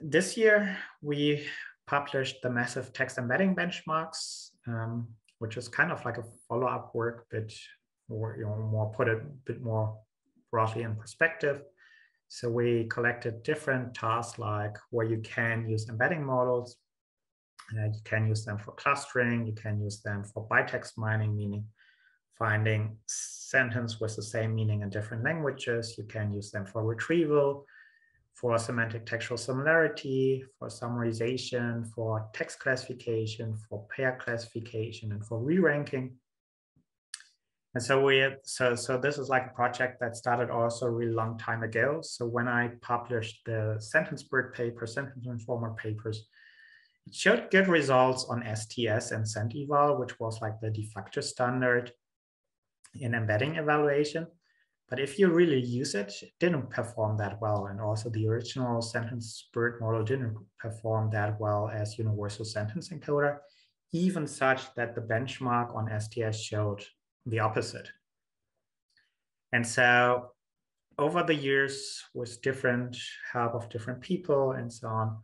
this year, we published the massive text embedding benchmarks, um, which is kind of like a follow-up work, but more, you know, more put it a bit more broadly in perspective. So we collected different tasks like where you can use embedding models. Uh, you can use them for clustering. You can use them for bitext mining, meaning finding sentence with the same meaning in different languages. You can use them for retrieval, for semantic textual similarity, for summarization, for text classification, for pair classification, and for re-ranking. And so we so so this is like a project that started also a really long time ago. So when I published the sentence BERT paper, sentence informer papers, it showed good results on STS and SentEval, which was like the de facto standard in embedding evaluation. But if you really use it, it didn't perform that well. And also the original sentence BERT model didn't perform that well as universal sentence encoder, even such that the benchmark on STS showed the opposite. And so over the years with different help of different people and so on,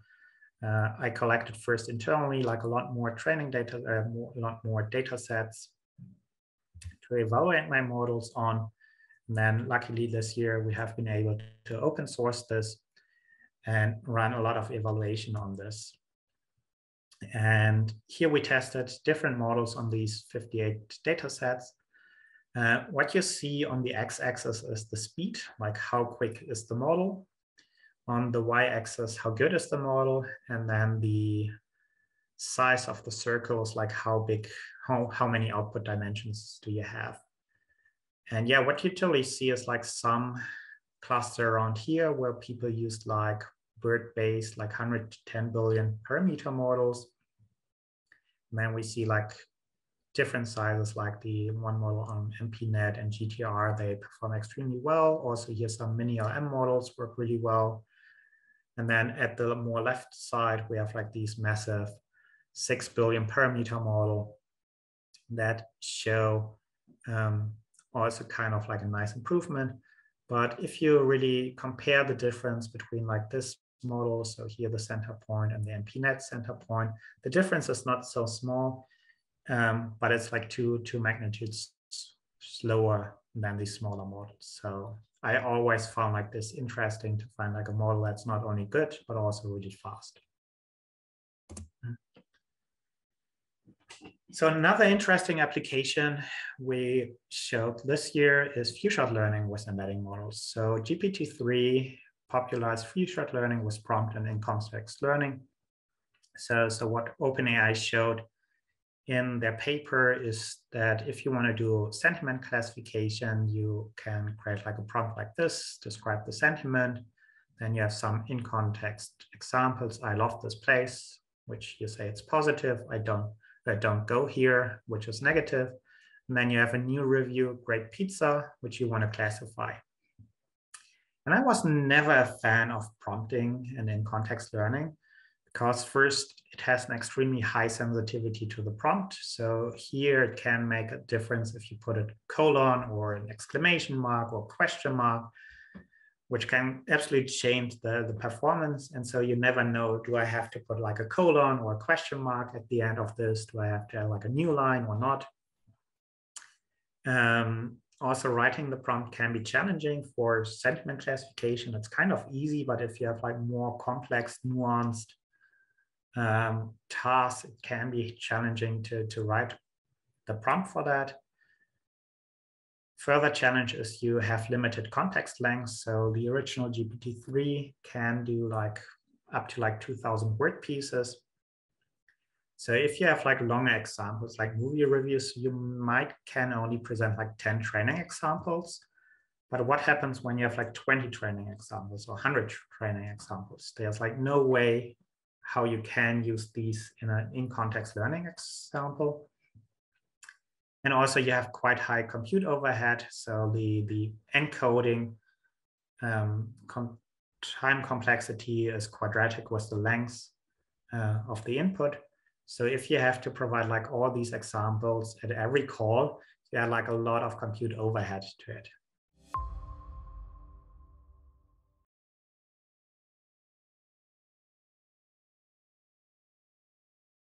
uh, I collected first internally, like a lot more training data, uh, more, a lot more data sets to evaluate my models on. And then luckily this year we have been able to open source this and run a lot of evaluation on this. And here we tested different models on these 58 data sets. Uh, what you see on the x-axis is the speed, like how quick is the model. On the y-axis, how good is the model? And then the size of the circles, like how big, how, how many output dimensions do you have? And yeah, what you totally see is like some cluster around here where people used like BERT-based, like 110 billion parameter models. And then we see like different sizes like the one model on MPNet and GTR, they perform extremely well. Also here some MiniLM models work really well. And then at the more left side, we have like these massive 6 billion parameter model that show um, also kind of like a nice improvement. But if you really compare the difference between like this model, so here the center point and the MPNet center point, the difference is not so small um, but it's like two two magnitudes slower than these smaller models. So I always found like this interesting to find like a model that's not only good but also really fast. So another interesting application we showed this year is few-shot learning with embedding models. So GPT-3 popularized few-shot learning with prompt and in-context learning. So, so what OpenAI showed in their paper is that if you want to do sentiment classification, you can create like a prompt like this, describe the sentiment. Then you have some in context examples. I love this place, which you say it's positive. I don't, I don't go here, which is negative. And then you have a new review, great pizza, which you want to classify. And I was never a fan of prompting and in context learning because first it has an extremely high sensitivity to the prompt. So here it can make a difference if you put a colon or an exclamation mark or question mark, which can absolutely change the, the performance. And so you never know, do I have to put like a colon or a question mark at the end of this? Do I have to like a new line or not? Um, also writing the prompt can be challenging for sentiment classification. It's kind of easy, but if you have like more complex, nuanced um, tasks, it can be challenging to, to write the prompt for that. Further challenge is you have limited context length. So the original GPT-3 can do like up to like 2000 word pieces. So if you have like longer examples, like movie reviews, you might can only present like 10 training examples. But what happens when you have like 20 training examples or 100 training examples? There's like no way how you can use these in an in-context learning example. And also you have quite high compute overhead. So the, the encoding um, com time complexity is quadratic with the length uh, of the input. So if you have to provide like all these examples at every call, you have like a lot of compute overhead to it.